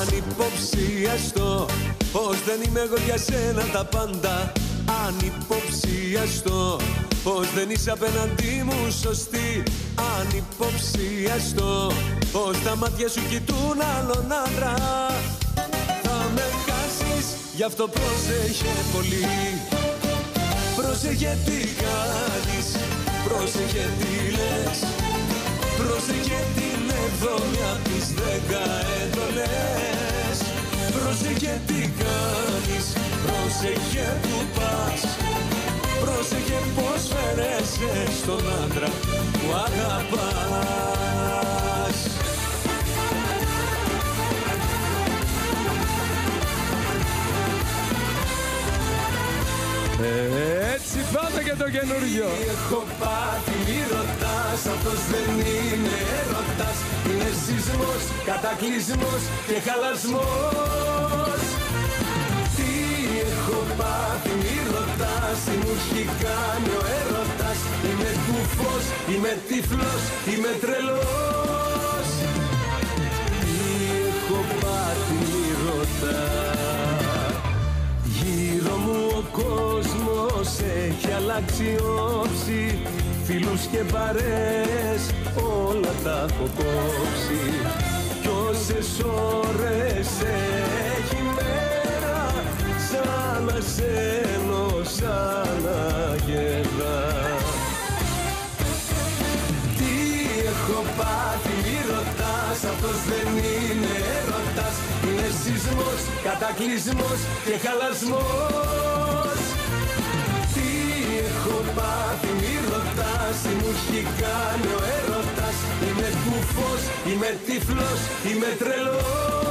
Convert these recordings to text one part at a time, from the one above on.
Ανυποψίαστο Πως δεν είμαι εγώ για σένα τα πάντα Ανυποψίαστο Πως δεν είσαι απέναντί μου σωστή Ανυποψίαστο Πως τα μάτια σου κοιτούν άλλον άντρα Θα με χάσεις Γι' αυτό πρόσεχε πολύ. Πρόσεχε τι κάνεις. Πρόσεχε τι λες. Πρόσεχε την εβδόμη απ' τις δέκα εντολές. Πρόσεχε τι κάνεις. Πρόσεχε που πας. Πρόσεχε πως φέρεσαι στον άντρα που αγαπάς Έτσι πάμε και το καινούριο. Έχω πάθει μη ρωτάς Αυτός δεν είναι έρωτας Είναι σεισμός, κατακλυσμός και χαλασμός. Τι έχω πάθει μη ρωτάς Τι μου έχει κάνει ο έρωτας. Είμαι κουφός, είμαι τυφλός, είμαι τρελός. Τι έχω πάθει μη ρωτάς. Γύρω μου ο κόσμος έχει αλλάξει όψη. Φίλους και παρέες όλα τα έχω κόψει. Κι όσες ώρες έχει μέρα Σαν να σένω, σεισμός, κατακλυσμός και χαλασμός. Τι έχω πάθει μη ρωτάς Τι μου έχει κάνει ο έρωτας. Είμαι κουφός, είμαι τυφλός, είμαι τρελός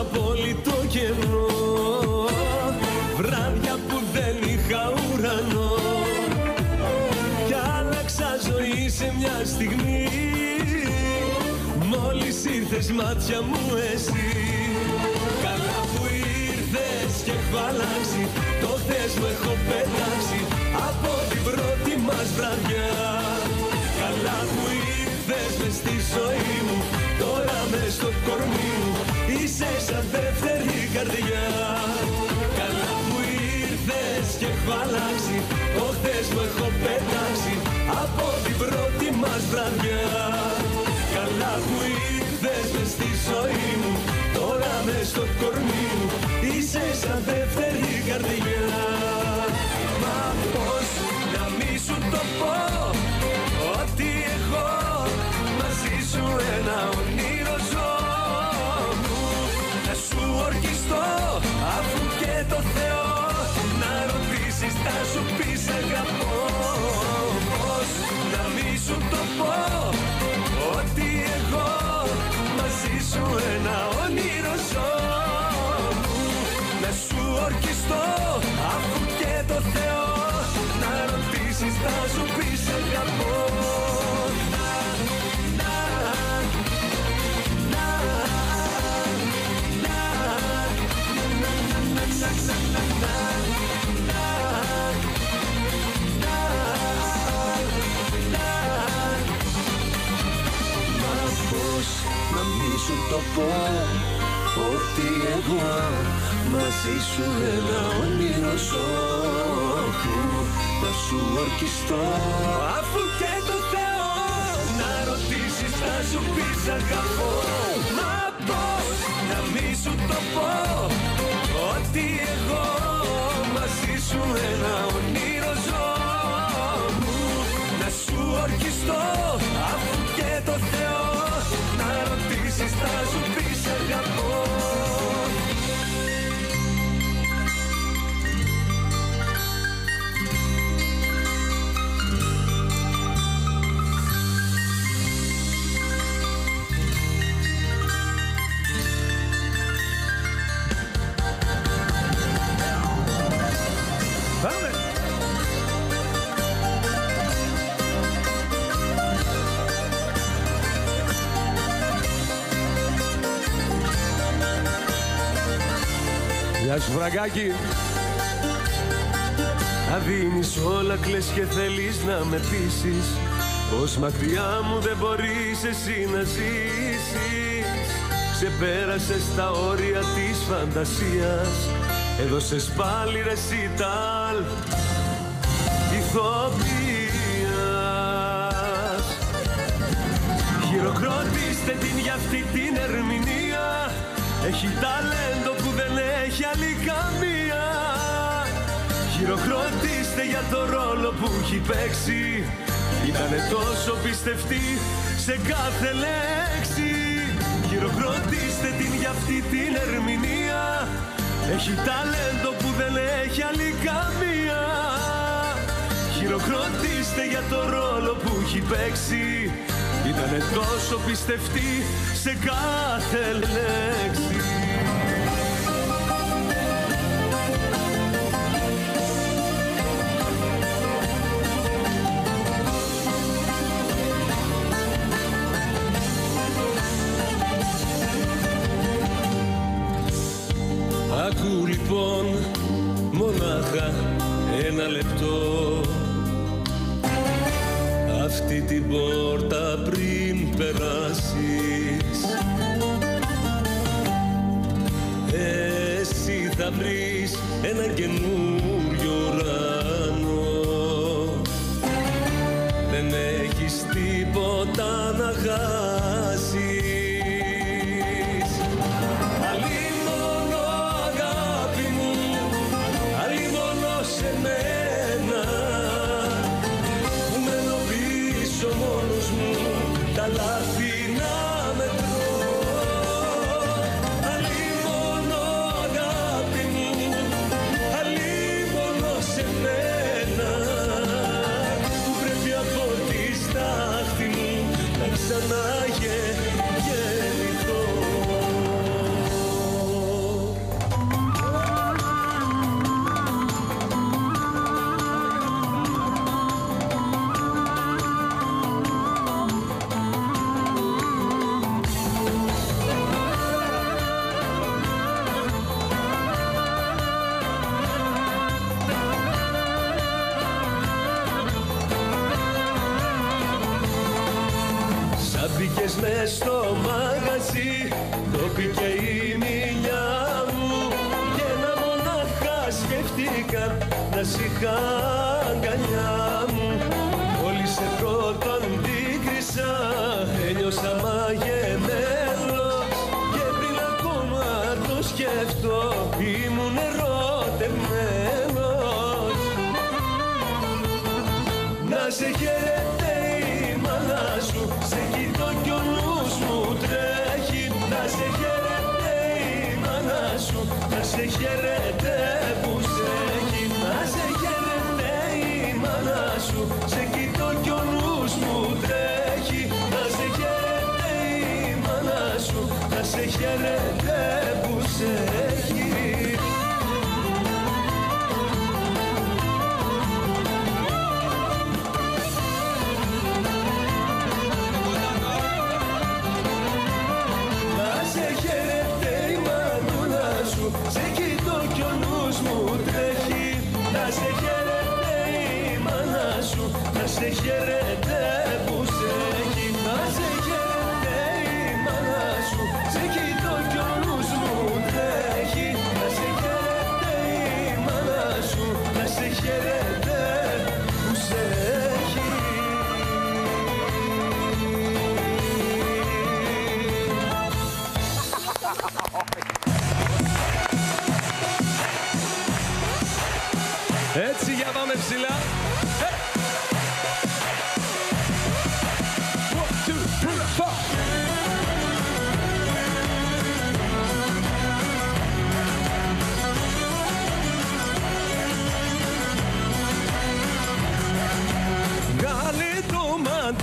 απόλυτο κενό. Βράδια που δεν είχα ουρανό. Κι άλλαξα ζωή σε μια στιγμή. Μόλις ήρθες μάτια μου εσύ. Καλά που ήρθες και έχω αλλάξει. Το θες μου έχω πετάξει. Από την πρώτη μας βραδιά. Καλά που ήρθες μες στη ζωή μου. Τώρα μες στο κορμί. μου Είσαι σαν δεύτερη καρδιά. Καλά που ήρθες και έχω αλλάξει Το χθες μου έχω πετάξει Από την πρώτη μας βραδιά. Καλά που ήρθες μες στη ζωή μου Τώρα μες στο κορμί μου. Είσαι σαν δεύτερη καρδιά. Μα πώς να μη σου το πω ρωτήσεις θα μαζί σου ένα όνειρο ζω Να σου ορκιστώ. Αφού και το Θεό Να ρωτήσεις θα σου πεις σ' αγαπώ. Μα πώς να μη σου το πω. Ότι εγώ Γεια σου Φραγκάκη. Θα δίνεις όλα κλαις και θέλεις να με πείσεις. Πως μακριά μου δεν μπορείς εσύ να ζήσεις. Ξεπέρασες τα όρια της φαντασίας. Έδωσες πάλι ρεσίταλ ηθοποιίας. Χειροκρότηστε την για αυτή την ερμηνεία Έχει ταλέντο που δεν έχει άλλη καμία. Χειροκροτήστε για το ρόλο που έχει παίξει. Ήτανε τόσο πιστευτή σε κάθε λέξη. Χειροκροτήστε την για αυτή την ερμηνεία. Έχει ταλέντο που δεν έχει άλλη καμία. Χειροκροτήστε για το ρόλο που έχει παίξει Ήτανε τόσο πιστευτή σε κάθε λέξη έχεις τίποτα να χάσεις να Να Έτσι, για πάμε ψηλά.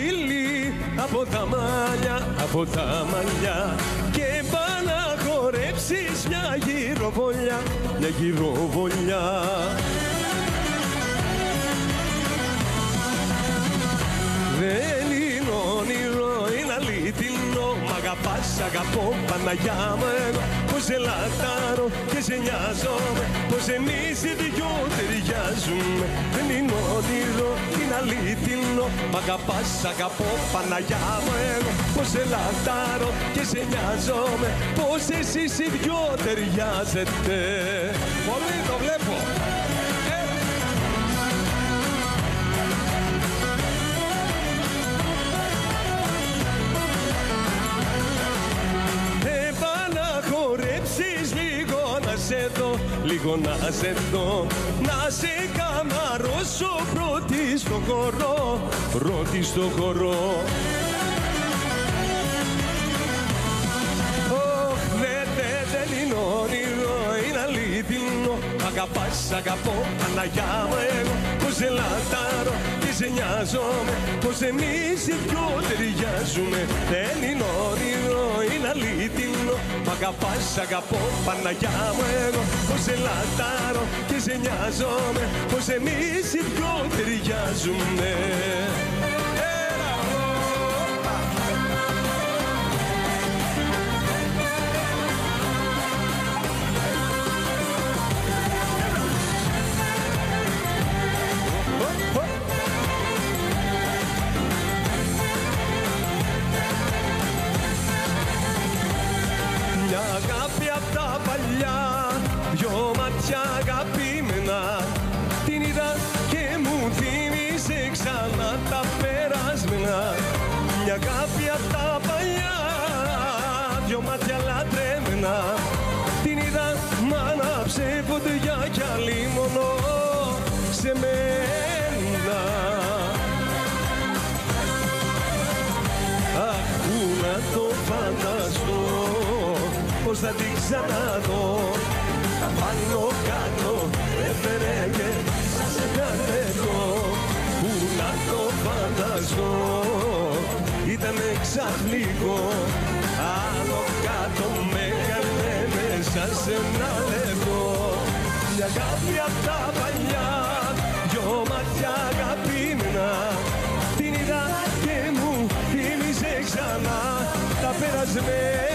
Μαντίλι από τα μαλλιά, από τα μαλλιά. Και πά να χορέψεις μια γυροβολιά, μια γυροβολιά. Δεν είναι όνειρο, είναι αληθινό. Μ' αγαπάς αγαπώ Παναγιά μου εγώ Πως σε λατάρω και σε νοιάζομαι Πως εμείς οι δυο ταιριάζουμε. Δεν είναι όνειρο, είναι αλήθινο. Μ' αγαπάς, αγαπώ Παναγιά μου εγώ. Πως σε λατάρω και σε νοιάζομαι Πως εσείς οι δυο ταιριάζετε λίγο να σε δω Να σε καμαρώσω πρώτη στο χορό, πρώτη στο χορό αγαπάς, αγαπώ, Παναγιά μου εγώ Πως σε λατάρω και σε νοιάζομαι Πως εμείς οι δυο ταιριάζουμε. Δεν είναι όνειρο, είναι αλήθινο Μ' αγαπάς, αγαπώ, Παναγιά μου εγώ Πως σε λατάρω και σε νοιάζομαι Πως εμείς οι δυο ταιριάζουμε λατρεμένα Την είδα μ' άναψε φωτιά κι άλλη μόνο σε μένα. Αχ, πού να το φανταστώ Πώς θα την ξαναδώ. Τα πάνω κάτω έφερε και σας έκανε εδώ Πού να το φανταστώ Ήταν ξαφνικό μέσα σε ένα λεπτό Μια αγάπη απ' τα παλιά Δυο μάτια αγαπημένα Την είδα και μου θύμισε ξανά τα περασμένα.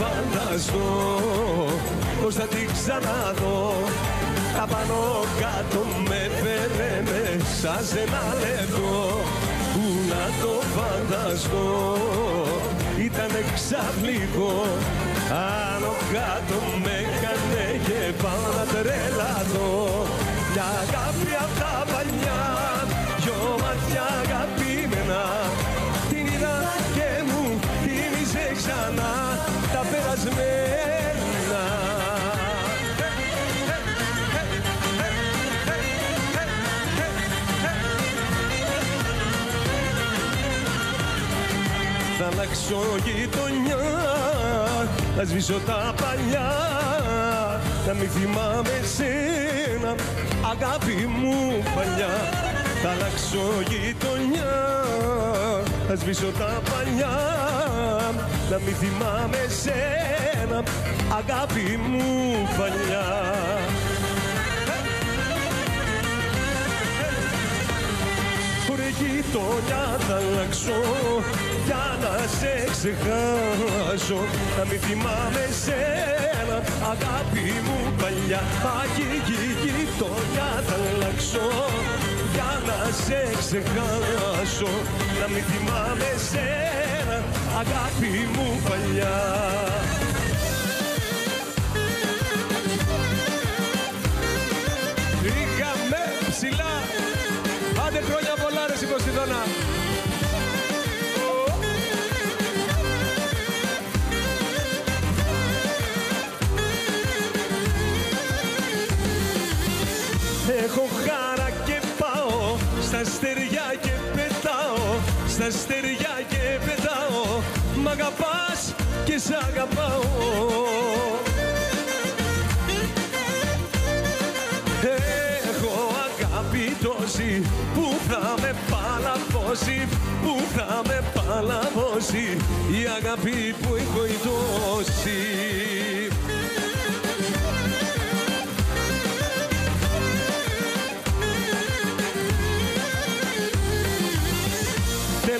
Φανταστώ, πώς θα την ξαναδώ. Τα πάνω κάτω με φέρε μέσα σε ένα λεπτό. Πού να το φανταστώ, ήταν ξαφνικό Άνω κάτω με έκανε και πάω να τρελαθώ. Μια αλλάξω γειτονιά, να σβήσω τα παλιά Να μην θυμάμαι σένα, αγάπη μου παλιά. Θα αλλάξω γειτονιά, να σβήσω τα παλιά Να μην θυμάμαι σένα, αγάπη μου παλιά. Ωραία γειτονιά θα αλλάξω για να σε ξεχάσω Να μην θυμάμαι σένα αγάπη μου παλιά Αγίγη γειτονιά θα αλλάξω για να σε ξεχάσω Να μην θυμάμαι σένα αγάπη μου παλιά Είχαμε ψηλά. Άντε χρόνια πολλά ρε Σικωστιδώνα. Έχω χάρα και πάω στα στεριά και πετάω Στα στεριά και πετάω. Μ' αγαπάς και σ' αγαπάω. Έχω αγάπη τόση που θα με παλαβώσει Που θα με παλαβώσει. Τόση η αγάπη που έχω τόση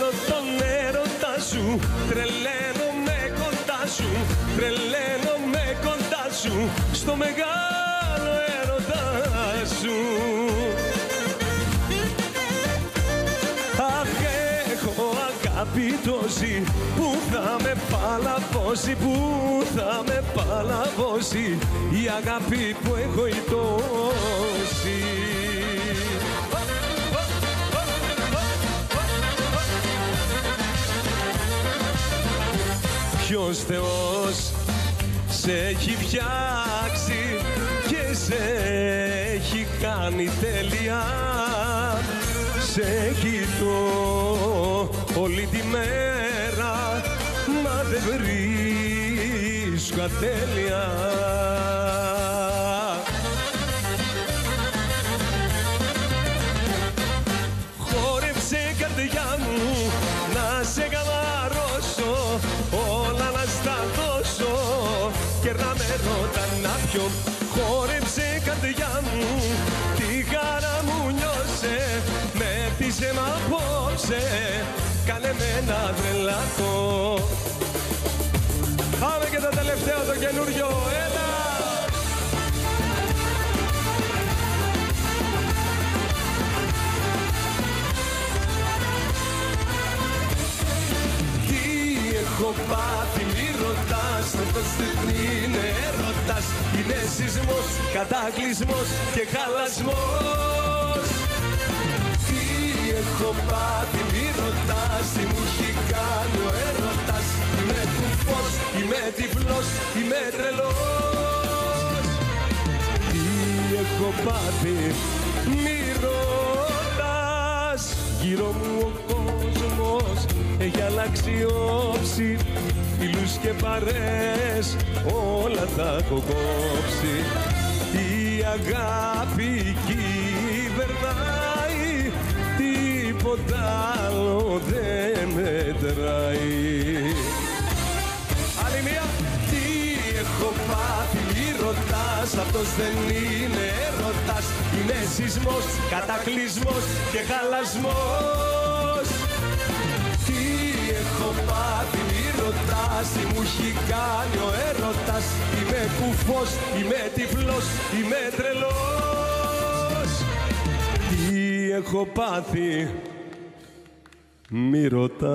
Θέλω τον έρωτα σου, τρελαίνω με κοντά σου, τρελαίνω με κοντά σου, στο μεγάλο έρωτα σου. Αχ, έχω αγάπη τόση, που θα με παλαβώσει, που θα με παλαβώσει, η αγάπη που έχω η τόση. Ποιος Θεός σε έχει φτιάξει και σε έχει κάνει τέλεια. Σε κοιτώ όλη τη μέρα μα δεν βρίσκω ατέλεια ρώτα να πιω Χόρεψε καρδιά μου. Τη χαρά μου νιώσε με πείσε μ' απόψε. Κάνε με να τρελαθώ Πάμε και το τελευταίο το καινούριο, έλα! Τι έχω πάθει μη ρωτάς Αυτός δεν είναι έρωτας Είναι σεισμός, κατάκλυσμος και χαλασμός. Τι έχω πάθει μη ρωτάς Τι μου έχει κάνει ο έρωτας. Είμαι κουφός, είμαι τυφλός, είμαι τρελός. Τι έχω πάθει μη ρωτάς. Γύρω μου ο κόσμος έχει αλλάξει όψη Φίλους και παρές όλα τα έχω κόψει Η αγάπη κυβερνάει Τίποτα άλλο δεν μετράει Άλλη μία. Τι έχω πάθει, μη ρωτάς, αυτός δεν είναι έρωτας. Είναι σεισμός, κατακλυσμός και χαλασμός. Μη ρωτάς, τι μου έχει κάνει ο έρωτας. Είμαι κουφός, είμαι τυφλός, είμαι τρελός. Τι έχω πάθει, μη ρωτάς.